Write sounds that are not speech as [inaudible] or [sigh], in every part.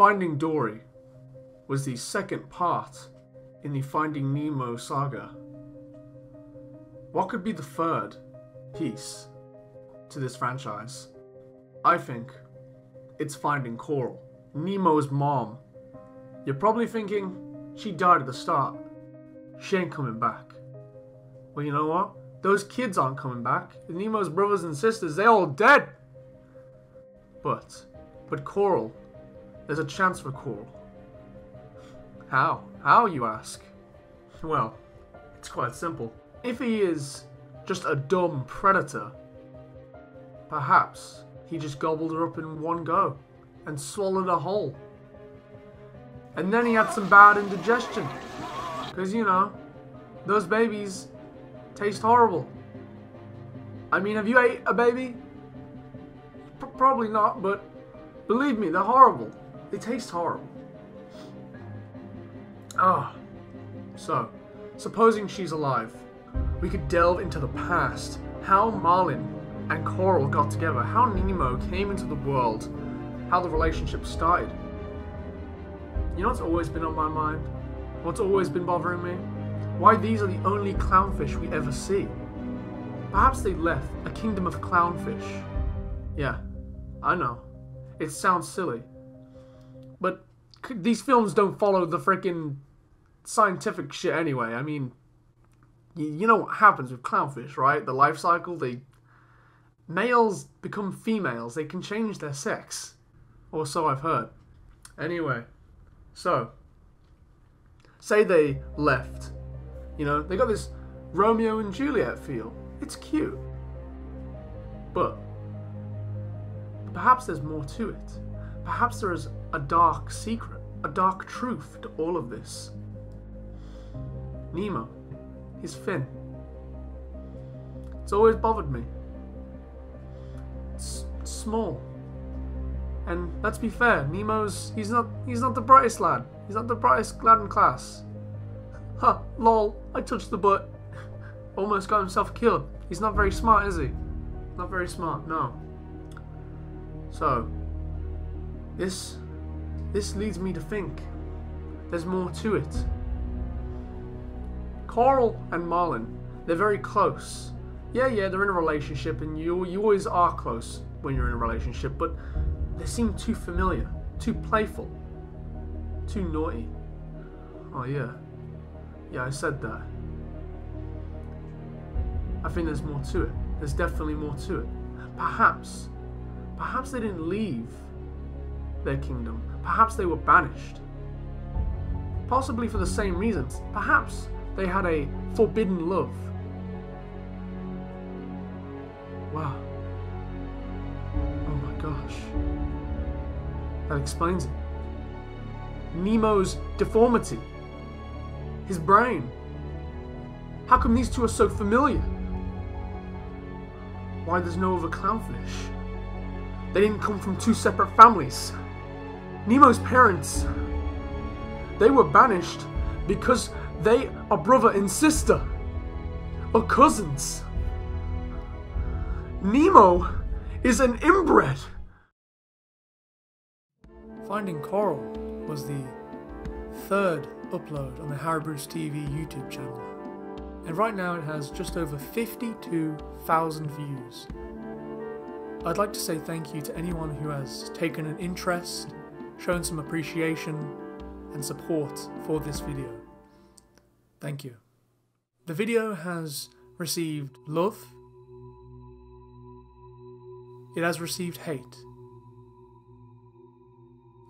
Finding Dory was the second part in the Finding Nemo saga. What could be the third piece to this franchise? I think it's Finding Coral, Nemo's mom. You're probably thinking she died at the start. She ain't coming back. Well, you know what? Those kids aren't coming back. Nemo's brothers and sisters, they all dead. But, but Coral, there's a chance for Coral. How? How, you ask? Well, it's quite simple. If he is just a dumb predator, perhaps he just gobbled her up in one go and swallowed her whole. And then he had some bad indigestion. Because, you know, those babies taste horrible. I mean, have you ate a baby? P probably not, but believe me, they're horrible. They taste horrible. Ah. So, supposing she's alive, we could delve into the past. How Marlin and Coral got together, how Nemo came into the world, how the relationship started. You know what's always been on my mind? What's always been bothering me? Why these are the only clownfish we ever see. Perhaps they left a kingdom of clownfish. Yeah, I know. It sounds silly. These films don't follow the freaking scientific shit anyway. I mean, you know what happens with clownfish, right? The life cycle, they. Males become females, they can change their sex. Or so I've heard. Anyway, so. Say they left. You know, they got this Romeo and Juliet feel. It's cute. But. Perhaps there's more to it. Perhaps there is a dark secret, a dark truth to all of this. Nemo, his fin. It's always bothered me. It's small. And let's be fair, Nemo's he's not he's not the brightest lad. He's not the brightest lad in class. [laughs] Huh, lol, I touched the butt. [laughs] Almost got himself killed. He's not very smart, is he? Not very smart, no. So, this this leads me to think there's more to it. Coral and Marlin, they're very close. Yeah, yeah, they're in a relationship, and you you always are close when you're in a relationship, but they seem too familiar, too playful, too naughty. Oh yeah, yeah, I said that. I think there's more to it. There's definitely more to it. Perhaps, perhaps they didn't leave their kingdom. Perhaps they were banished. Possibly for the same reasons. Perhaps they had a forbidden love. Wow. Oh my gosh. That explains it. Nemo's deformity. His brain. How come these two are so familiar? Why there's no other clownfish? They didn't come from two separate families. Nemo's parents, they were banished because they are brother and sister. Or cousins. Nemo is an inbred. Finding Coral was the third upload on the Harry Bruce TV YouTube channel. And right now it has just over 52,000 views. I'd like to say thank you to anyone who has taken an interest, shown some appreciation and support for this video. Thank you. The video has received love, it has received hate.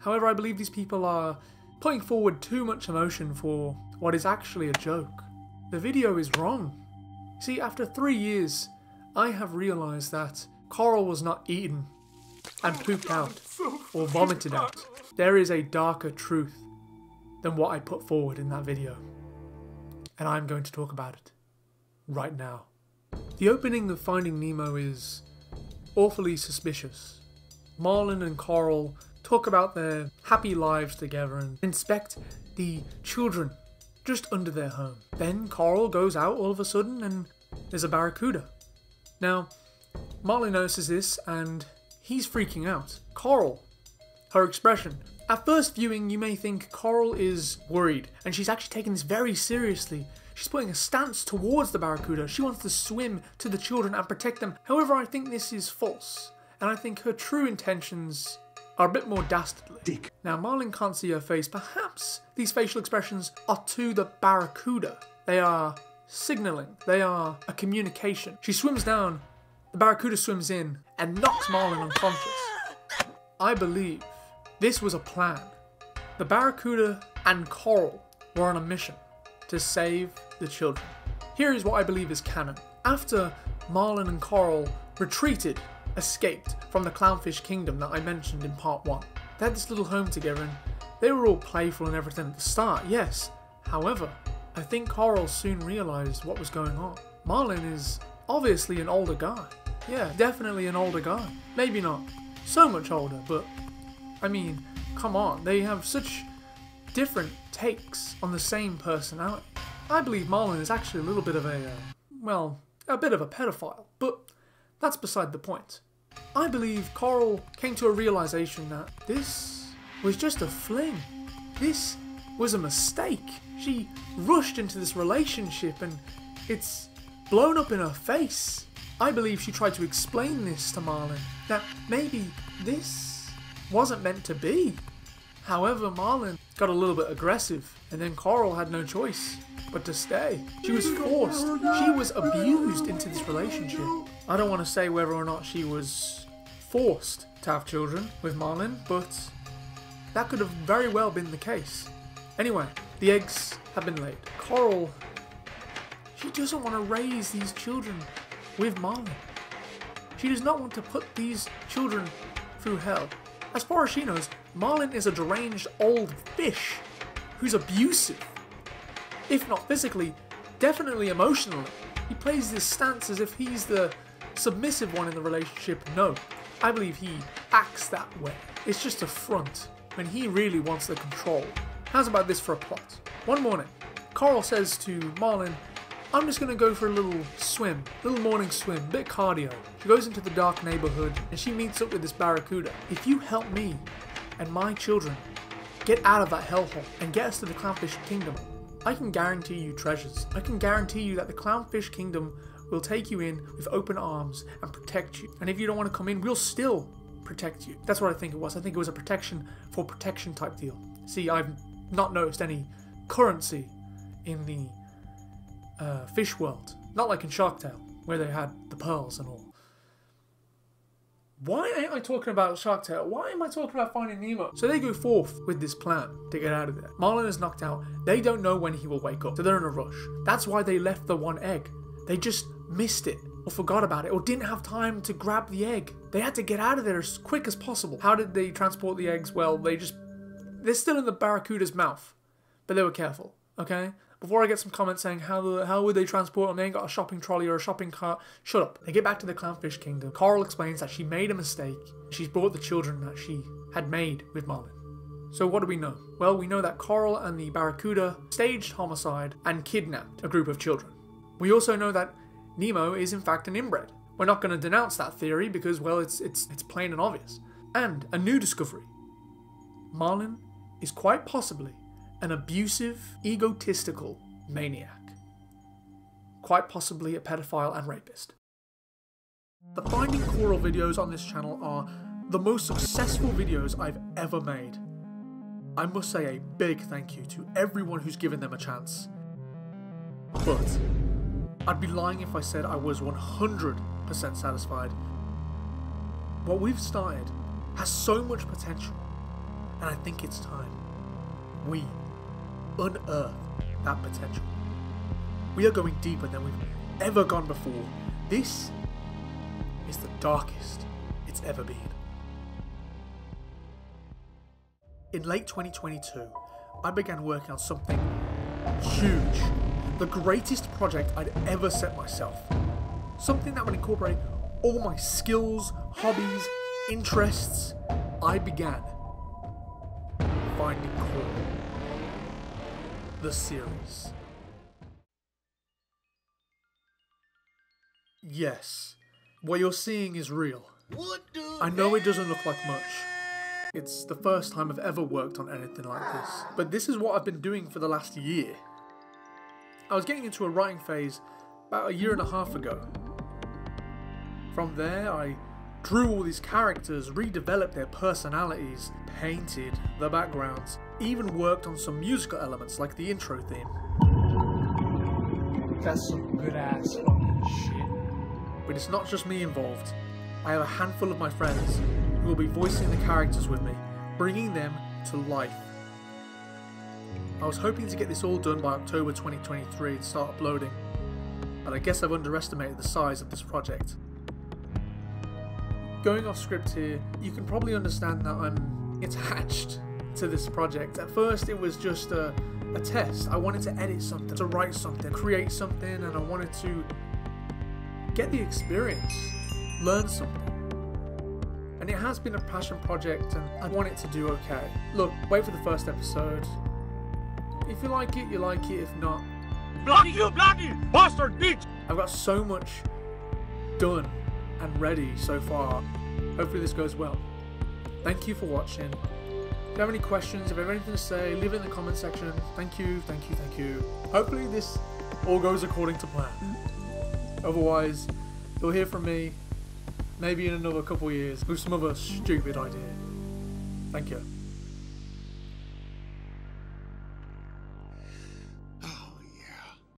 However, I believe these people are putting forward too much emotion for what is actually a joke. The video is wrong. See, after three years, I have realised that Coral was not eaten and pooped out or vomited out. There is a darker truth than what I put forward in that video and I'm going to talk about it right now. The opening of Finding Nemo is awfully suspicious. Marlin and Coral talk about their happy lives together and inspect the children just under their home. Then Coral goes out all of a sudden and there's a barracuda. Now, Marlin notices this and he's freaking out. Coral, her expression, At first viewing, you may think Coral is worried, and she's actually taking this very seriously. She's putting a stance towards the Barracuda. She wants to swim to the children and protect them. However, I think this is false, and I think her true intentions are a bit more dastardly. Dick. Now, Marlin can't see her face. Perhaps these facial expressions are to the Barracuda. They are signaling, they are a communication. She swims down, the Barracuda swims in, and knocks Marlin unconscious. I believe this was a plan. The Barracuda and Coral were on a mission to save the children. Here is what I believe is canon. After Marlin and Coral retreated, escaped from the Clownfish Kingdom that I mentioned in part 1, they had this little home together and they were all playful and everything at the start, yes. However, I think Coral soon realised what was going on. Marlin is obviously an older guy. Yeah, definitely an older guy. Maybe not so much older, but I mean, come on, they have such different takes on the same personality. I believe Marlin is actually a little bit of a, uh, well, a bit of a pedophile, but that's beside the point. I believe Coral came to a realization that this was just a fling. This was a mistake. She rushed into this relationship and it's blown up in her face. I believe she tried to explain this to Marlin, that maybe this wasn't meant to be. However, Marlin got a little bit aggressive, and then Coral had no choice but to stay. She was forced, she was abused into this relationship. I don't want to say whether or not she was forced to have children with Marlin, but that could have very well been the case. Anyway, the eggs have been laid. Coral, she doesn't want to raise these children with Marlin. She does not want to put these children through hell. As far as she knows, Marlin is a deranged old fish who's abusive. If not physically, definitely emotionally. He plays this stance as if he's the submissive one in the relationship. No, I believe he acts that way. It's just a front when he really wants the control. How's about this for a plot? One morning, Coral says to Marlin, I'm just gonna go for a little swim, little morning swim, bit cardio. She goes into the dark neighborhood and she meets up with this barracuda. If you help me and my children get out of that hellhole and get us to the Clownfish Kingdom, I can guarantee you treasures. I can guarantee you that the Clownfish Kingdom will take you in with open arms and protect you. And if you don't want to come in, we'll still protect you. That's what I think it was. I think it was a protection for protection type deal. See, I've not noticed any currency in the uh, fish world. Not like in Shark Tale, where they had the pearls and all. Why ain't I talking about Shark Tale? Why am I talking about finding Nemo? So they go forth with this plan to get out of there. Marlin is knocked out. They don't know when he will wake up, so they're in a rush. That's why they left the one egg. They just missed it or forgot about it or didn't have time to grab the egg. They had to get out of there as quick as possible. How did they transport the eggs? Well, they just they're still in the barracuda's mouth, but they were careful. Okay, before I get some comments saying how the how would they transport them, they ain't got a shopping trolley or a shopping cart. Shut up. They get back to the clownfish kingdom. Coral explains that she made a mistake. She's brought the children that she had made with Marlin. So what do we know? Well, we know that Coral and the Barracuda staged homicide and kidnapped a group of children. We also know that Nemo is in fact an inbred. We're not going to denounce that theory because well it's it's it's plain and obvious. And a new discovery. Marlin is quite possibly an abusive, egotistical maniac. Quite possibly a pedophile and rapist. The Finding Coral videos on this channel are the most successful videos I've ever made. I must say a big thank you to everyone who's given them a chance. But I'd be lying if I said I was 100% satisfied. What we've started has so much potential, and I think it's time we unearth that potential. We are going deeper than we've ever gone before. This is the darkest it's ever been. In late 2022, I began working on something huge, the greatest project I'd ever set myself. Something that would incorporate all my skills, hobbies, interests. I began finding Coral the series. Yes, what you're seeing is real. I know it doesn't look like much, It's the first time I've ever worked on anything like this. But this is what I've been doing for the last year. I was getting into a writing phase about a year and a half ago. From there, I drew all these characters, redeveloped their personalities, painted the backgrounds, even worked on some musical elements like the intro theme. That's some good ass fucking shit. But it's not just me involved. I have a handful of my friends who will be voicing the characters with me, bringing them to life. I was hoping to get this all done by October 2023 and start uploading, but I guess I've underestimated the size of this project. Going off script here, you can probably understand that I'm attached to this project. At first, it was just a, a test. I wanted to edit something, to write something, create something, and I wanted to get the experience, learn something. And it has been a passion project, and I want it to do okay. Look, wait for the first episode. If you like it, you like it. If not, Bloody you, bloody bastard bitch! I've got so much done and ready so far. Hopefully, this goes well. Thank you for watching. If you have any questions, if you have anything to say, leave it in the comment section. Thank you, thank you, thank you. Hopefully, this all goes according to plan. Otherwise, you'll hear from me maybe in another couple years with some other stupid idea. Thank you.